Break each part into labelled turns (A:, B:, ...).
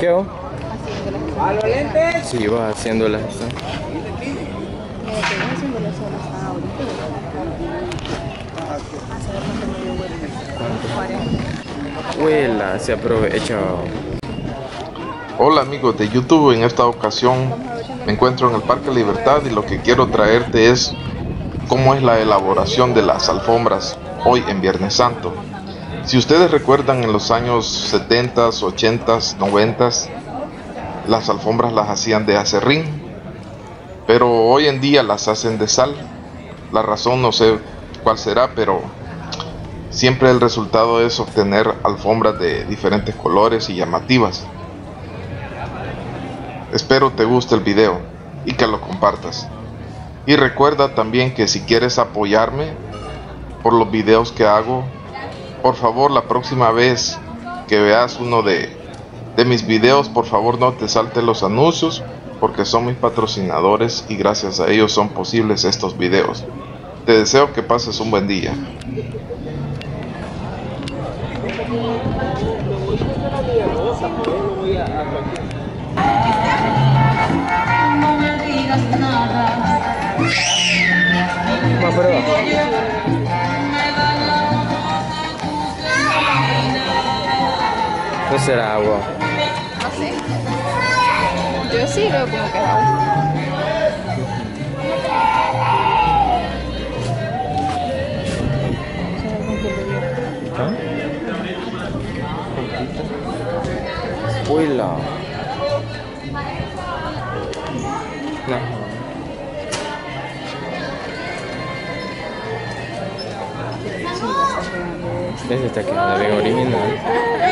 A: ¿Qué? ¿A los lentes? Sí, vas haciéndolas. ¿sí? Huela, se aprovecha.
B: Hola amigos de YouTube, en esta ocasión me encuentro en el Parque Libertad y lo que quiero traerte es cómo es la elaboración de las alfombras hoy en Viernes Santo. Si ustedes recuerdan en los años 70, 80, 90, las alfombras las hacían de acerrín, pero hoy en día las hacen de sal. La razón no sé cuál será, pero siempre el resultado es obtener alfombras de diferentes colores y llamativas. Espero te guste el video y que lo compartas. Y recuerda también que si quieres apoyarme por los videos que hago, por favor la próxima vez que veas uno de, de mis videos, por favor no te salte los anuncios porque son mis patrocinadores y gracias a ellos son posibles estos videos. Te deseo que pases un buen día.
A: No será agua.
C: No sé. Yo sí veo como que es agua.
A: Huela. No. Ese está quedando bien original.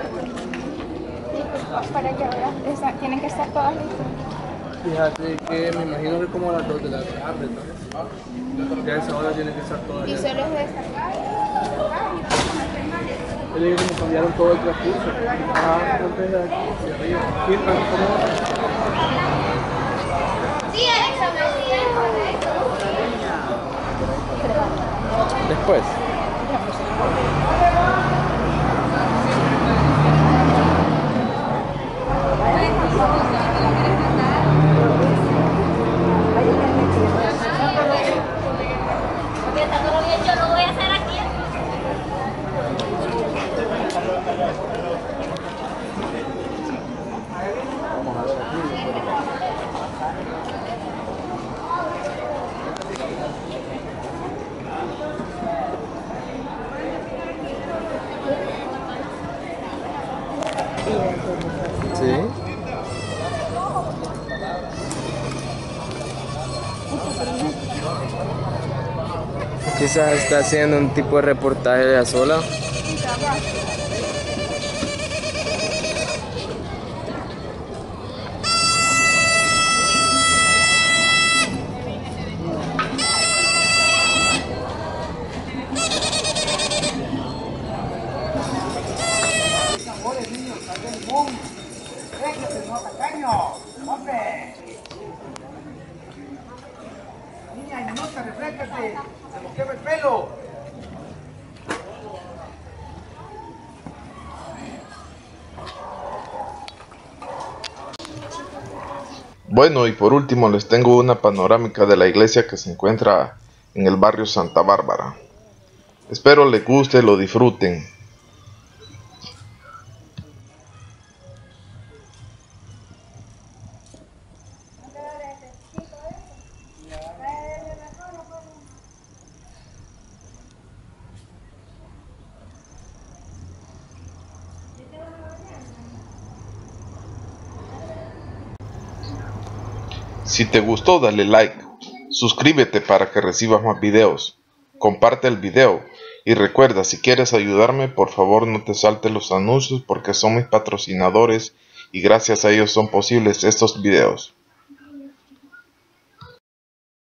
C: Para que ahora esa- tienen que estar todas listas.
D: Fíjate que me imagino que como a las 2 de la tarde, ¿no? Ya a esa hora tiene que estar todo
C: Y solo es de esta
D: Yo digo que me cambiaron todo el transcurso. Ah, hacia arriba. Sí, pero ¿cómo?
C: Sí, Alexa,
A: Después. Sí. Quizás está haciendo un tipo de reportaje de sola.
E: Inmunda, refrescate. Se nos quema el pelo.
B: Bueno, y por último les tengo una panorámica de la iglesia que se encuentra en el barrio Santa Bárbara. Espero les guste, lo disfruten. Si te gustó dale like, suscríbete para que recibas más videos, comparte el video y recuerda si quieres ayudarme por favor no te saltes los anuncios porque son mis patrocinadores y gracias a ellos son posibles estos videos.